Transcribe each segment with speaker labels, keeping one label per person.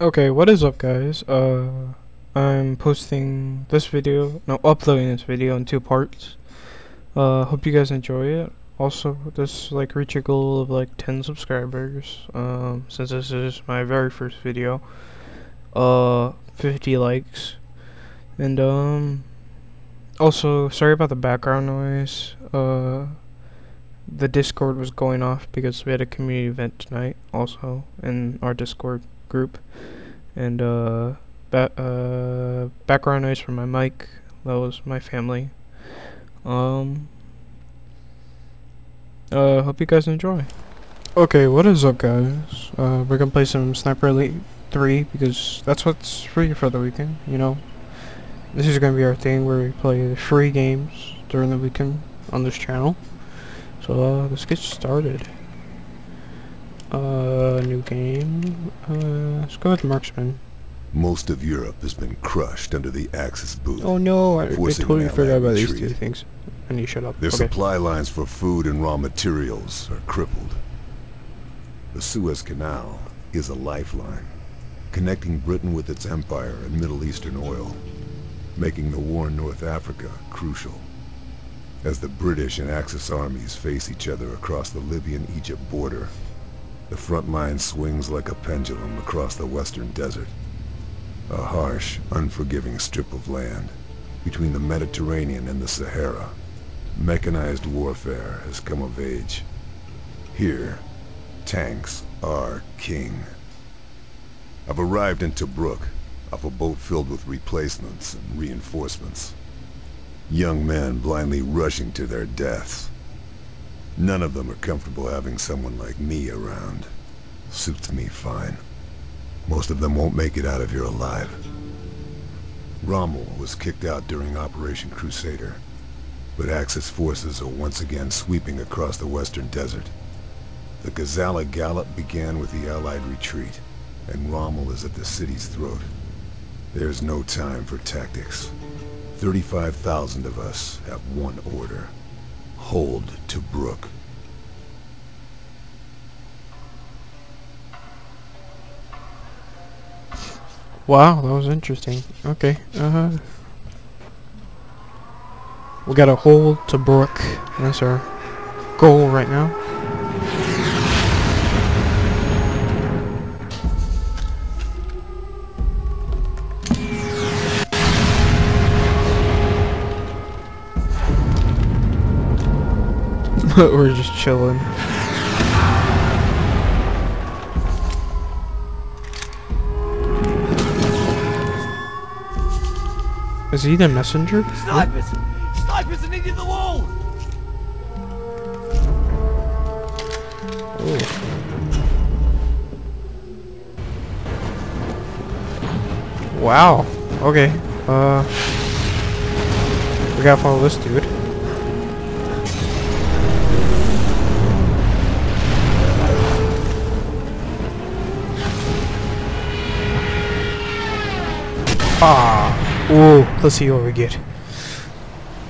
Speaker 1: Okay, what is up guys? Uh, I'm posting this video, no, uploading this video in two parts. Uh, hope you guys enjoy it. Also, this like reach a goal of like 10 subscribers, um, since this is my very first video. Uh, 50 likes. And, um, also, sorry about the background noise. Uh, the Discord was going off because we had a community event tonight, also, in our Discord group. And, uh, ba uh, background noise from my mic. That was my family. Um, uh, hope you guys enjoy. Okay, what is up, guys? Uh, we're gonna play some Sniper Elite 3 because that's what's free for the weekend, you know? This is gonna be our thing where we play free games during the weekend on this channel. So, uh, let's get started. Uh, new game. Uh, let's go with Marksman.
Speaker 2: Most of Europe has been crushed under the Axis boot.
Speaker 1: Oh no, I, I totally forgot about these two things. And you shut up.
Speaker 2: Their
Speaker 1: okay.
Speaker 2: supply lines for food and raw materials are crippled. The Suez Canal is a lifeline, connecting Britain with its empire and Middle Eastern oil, making the war in North Africa crucial. As the British and Axis armies face each other across the Libyan-Egypt border, the front line swings like a pendulum across the western desert. A harsh, unforgiving strip of land between the Mediterranean and the Sahara. Mechanized warfare has come of age. Here, tanks are king. I've arrived in Tobruk off a boat filled with replacements and reinforcements. Young men blindly rushing to their deaths. None of them are comfortable having someone like me around. Suits me fine. Most of them won't make it out of here alive. Rommel was kicked out during Operation Crusader, but Axis forces are once again sweeping across the western desert. The Gazala Gallop began with the Allied retreat, and Rommel is at the city's throat. There's no time for tactics. 35,000 of us have one order. Hold Tobruk.
Speaker 1: Wow, that was interesting. Okay, uh... Huh. We got a hole Tobruk. That's our goal right now. We're just chilling. Is he the messenger?
Speaker 3: Snipers! Snipers are needed the wall!
Speaker 1: Wow. Okay. Uh. We gotta follow this dude. Ah. Ooh. Let's see what we get.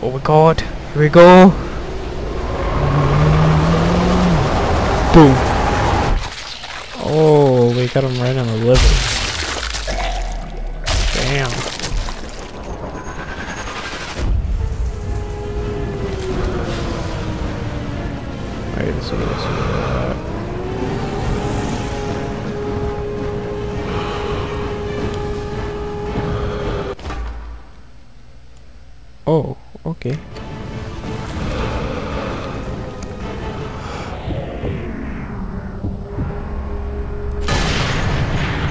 Speaker 1: Oh my god. Here we go. Boom. Oh, we got him right on the liver. Oh, okay.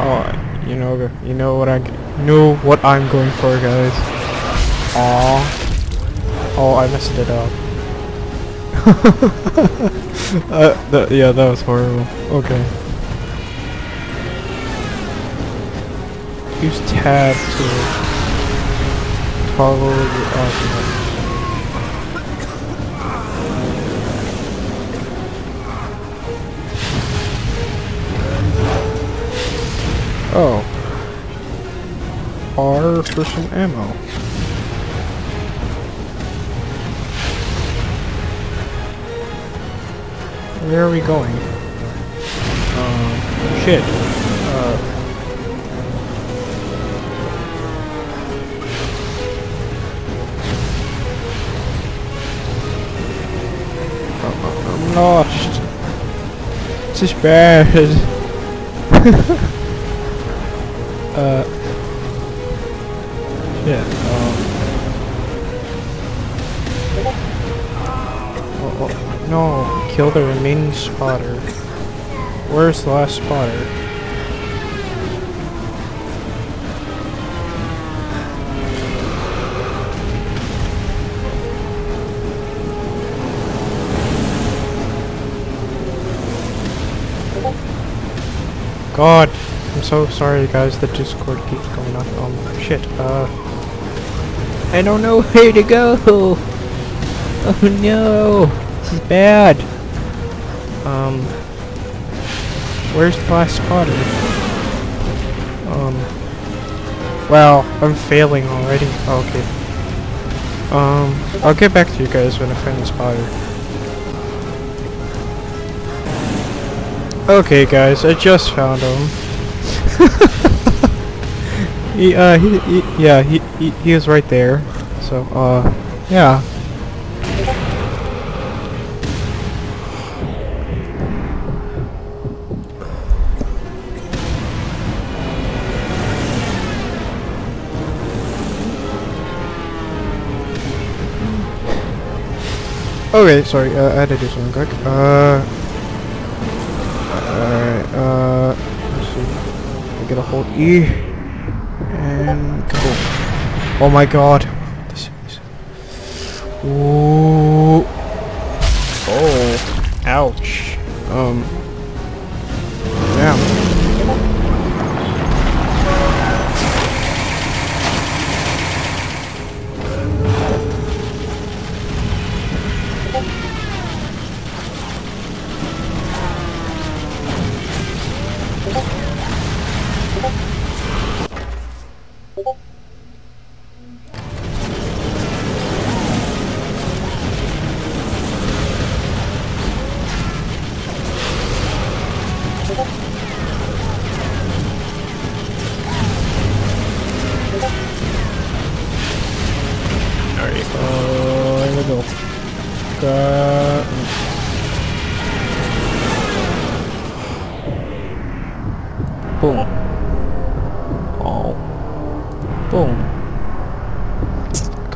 Speaker 1: Oh, you know, you know what I know what I'm going for, guys. Aw. Oh, I messed it up. uh, th yeah, that was horrible. Okay. Use tab to toggle the options. Oh. R for some ammo. Where are we going? Um, shit. lost. This is bad. uh. Shit. Um. Oh, oh. No, kill the remaining spotter. Where's the last spotter? God, I'm so sorry guys, the Discord keeps going off. Um, shit, uh... I don't know where to go! Oh no! This is bad! Um... Where's the last spotter? Um... Well, I'm failing already. okay. Um, I'll get back to you guys when I find the spotter. Okay, guys, I just found him. he, uh, he, he, yeah, he, he, he was right there. So, uh, yeah. Okay, sorry, uh, I had to do something quick. Uh, alright, uh, let's see. I get a hold E, and kaboom. Oh my god. This is... Ooh.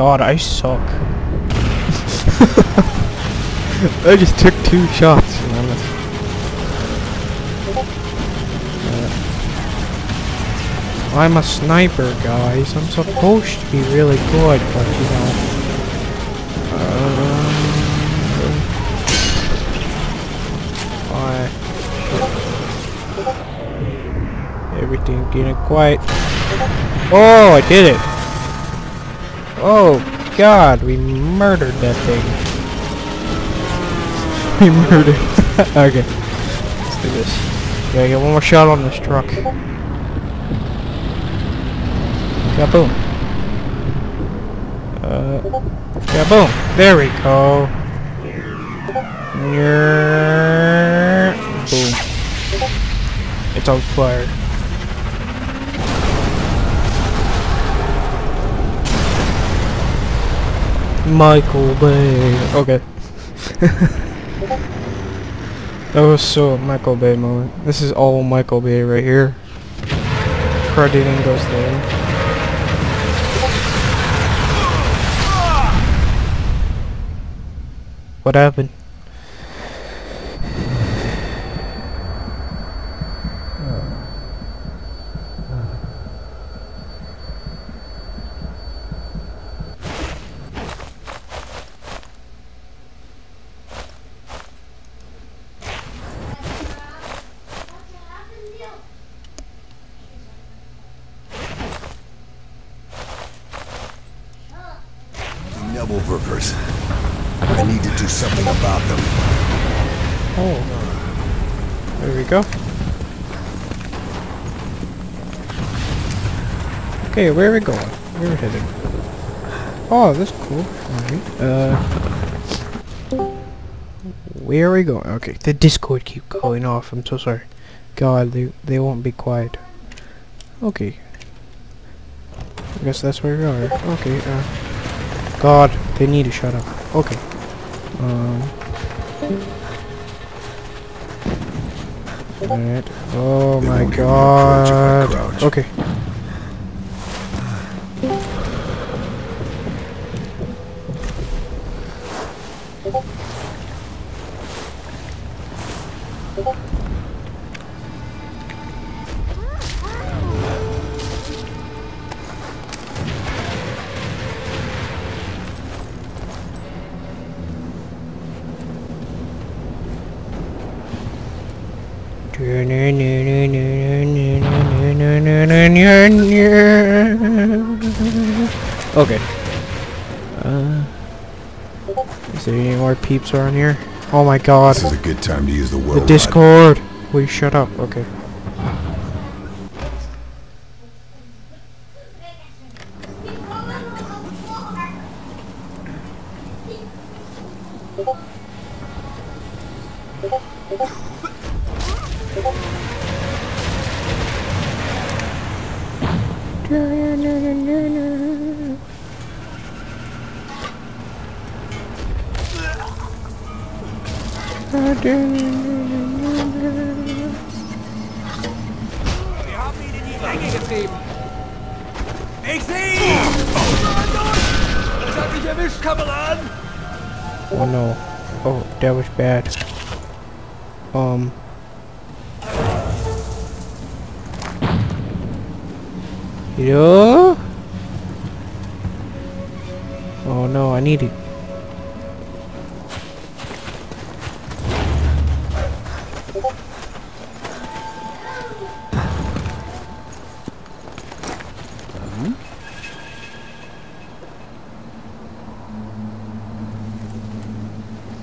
Speaker 1: God, I suck. I just took two shots. Uh, I'm a sniper, guys. I'm supposed to be really good, but you know. Why? Everything getting quiet. Oh, I did it! Oh, God, we murdered that thing. We murdered. okay, let's do this. Gotta get one more shot on this truck. Kaboom. Uh, kaboom. There we go. Yeah. Boom. It's on fire. Michael Bay. Okay. that was so Michael Bay moment. This is all Michael Bay right here. Crediting goes there. What happened?
Speaker 2: Nebelwerfers. I need to do something about them.
Speaker 1: Oh. There we go. Okay, where are we going? Where are we heading? Oh, that's cool. Alright. Uh Where are we going? Okay, the Discord keep going off. I'm so sorry. God, they they won't be quiet. Okay. I guess that's where we are. Okay, uh God, they need to shut up. Okay. Um. Alright. Oh my god. Okay. Okay. Uh, is there any more peeps around here? Oh my god.
Speaker 2: This is a good time to use the well
Speaker 1: The. Discord. You shut up? Okay.
Speaker 3: Ich sehe ihn! Das hat erwischt, Kameraden!
Speaker 1: Oh no. Oh, that was bad. Um. Hello? Oh no, I need it.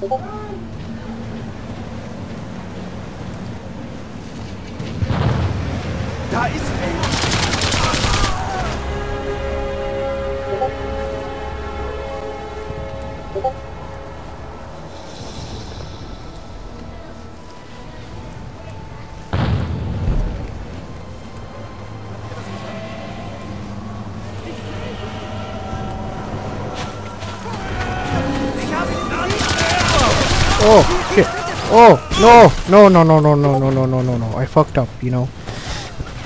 Speaker 3: Da ist er!
Speaker 1: No no no no no no no no no no. I fucked up, you know.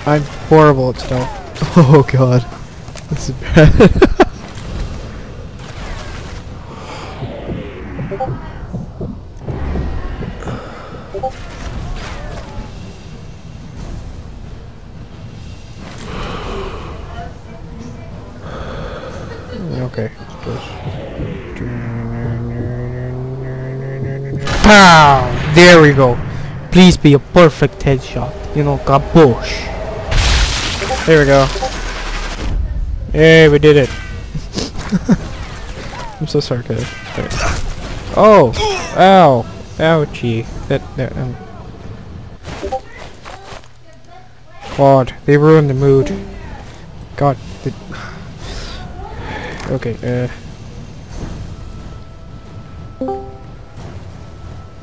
Speaker 1: I'm horrible at stuff. Oh god. This is bad. Please be a perfect headshot. You know, kaboosh. There we go. Hey, we did it. I'm so sorry, guys. Oh! Ow! Ouchie. That, that, um. God, they ruined the mood. God, the... Okay, uh...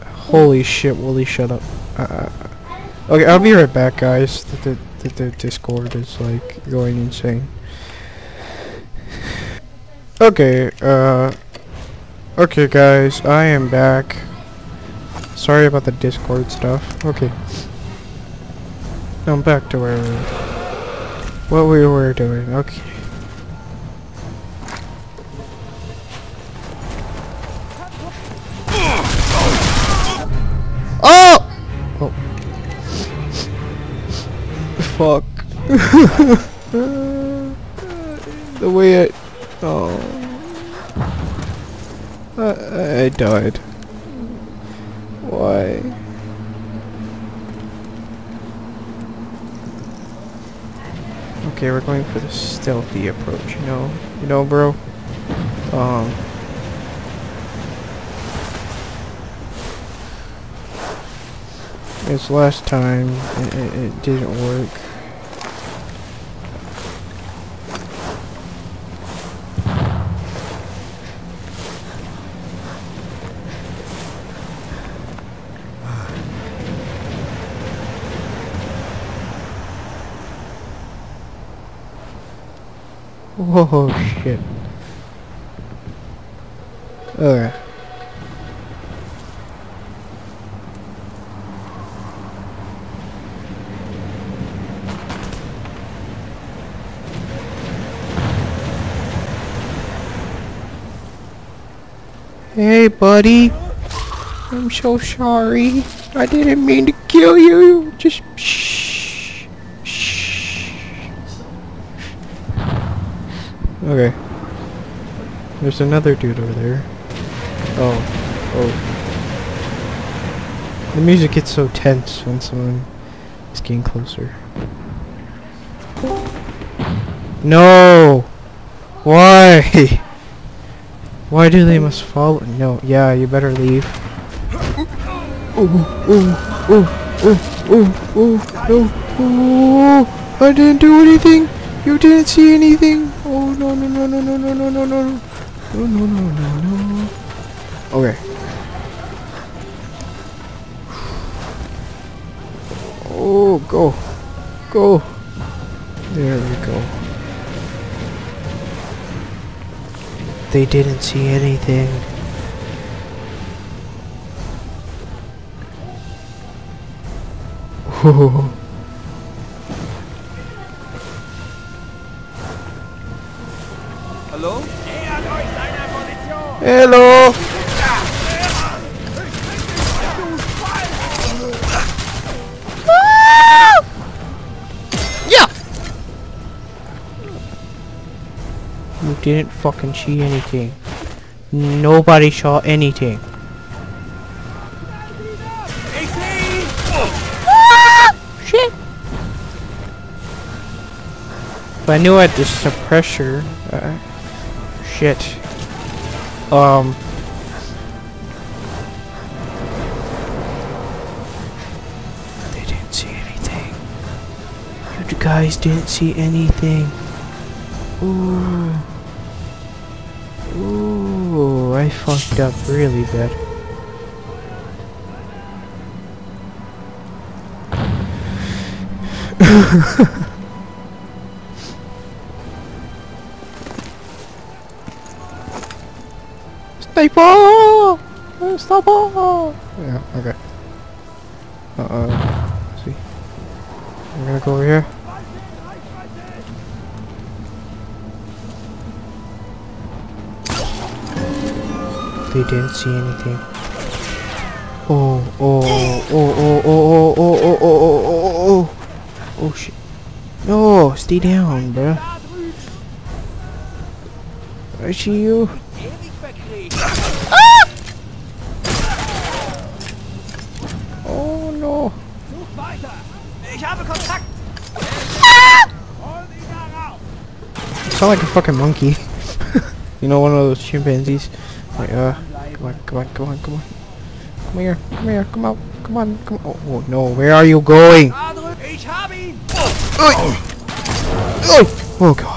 Speaker 1: Holy shit, Wooly, shut up. Uh, okay, I'll be right back, guys. The, the, the, Discord is, like, going insane. Okay, uh... Okay, guys, I am back. Sorry about the Discord stuff. Okay. I'm back to where we what we were doing. Okay. Fuck. the way I... Oh. I, I died. Why? Okay, we're going for the stealthy approach, you know? You know, bro? Um... As last time, it, it, it didn't work. Oh shit. Alright. Hey, buddy. I'm so sorry. I didn't mean to kill you. Just shh. Okay. There's another dude over there. Oh. Oh. The music gets so tense when someone is getting closer. No! Why? Why do they must follow? No, yeah, you better leave. Ooh, ooh, ooh, ooh, ooh, ooh, no, ooh, I didn't do anything. You didn't see anything. Oh no no no no no no no no no no no no no no. Okay. Oh, go, go. There we go. They didn't see anything. Ooh. Hello. Yeah. You didn't fucking see anything. Nobody saw anything.
Speaker 3: Ihn!
Speaker 1: Shit. If I knew I had the suppressor, uh, shit. Um. They didn't see anything. You guys didn't see anything. Ooh. Ooh, I fucked up really bad. Sniper! Uh, Sniper! Yeah, okay. Uh-oh. See. I'm gonna go over here. They didn't see anything. Oh, oh, oh, oh, oh, oh, oh, oh, oh, oh, oh, oh, oh, shit. No, stay down, bruh. I see you.
Speaker 3: Ewig verkriegt!
Speaker 1: Oh no.
Speaker 3: Sucht weiter! Ich habe Kontakt! Hol ihn da raus!
Speaker 1: sound like a fucking monkey. you know, one of those chimpanzees. Like, uh, come on, come on, come on, come on. Come here, come here, come out, come on, come on. Oh, oh no, where are you going?
Speaker 3: Da drüben! Ich habe ihn!
Speaker 1: Oh, oh god.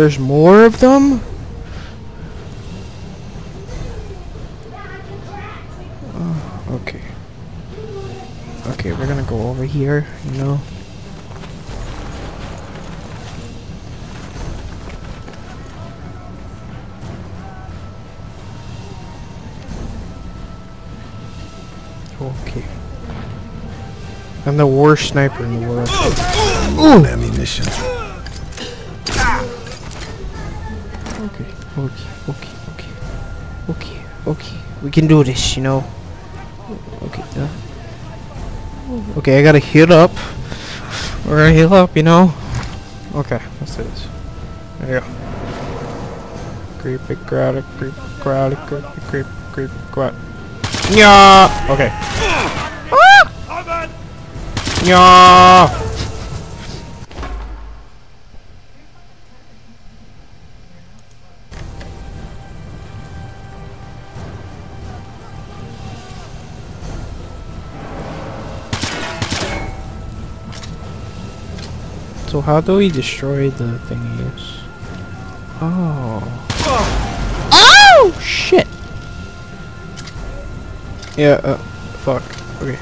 Speaker 1: There's more of them? Oh, okay. Okay, we're gonna go over here, you know. Okay. I'm the worst sniper in the world.
Speaker 2: On ammunition.
Speaker 1: Okay, okay, okay, okay, okay. We can do this, you know. Okay, uh, okay. I gotta heal up. We're gonna heal up, you know. Okay, let's do this. There you go. Creepy, crowded, creep, crowded, creepy, creep, creep, crowd. Yeah. Okay.
Speaker 3: Kommen!
Speaker 1: Yeah. So how do we destroy the thingies? Oh. Oh, shit! Yeah, uh, fuck. Okay.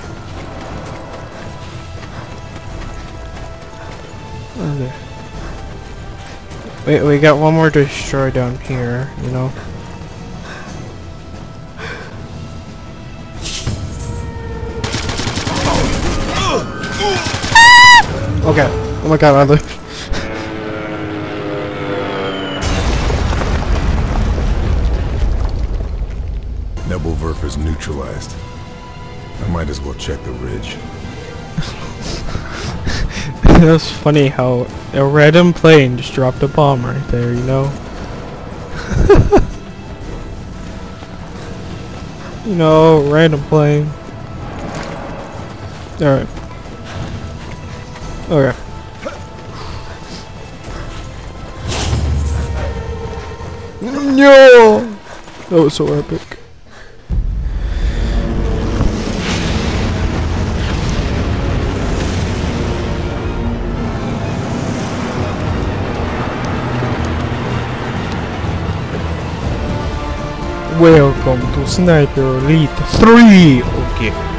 Speaker 1: Okay. Wait, we got one more destroy down here, you know? Okay. Oh my god, I live.
Speaker 2: Nebelwerf is neutralized. I might as well check the ridge.
Speaker 1: That's funny how a random plane just dropped a bomb right there, you know? you know, random plane. Alright. Okay. No! That was so epic. Welcome to Sniper Elite 3! Okay.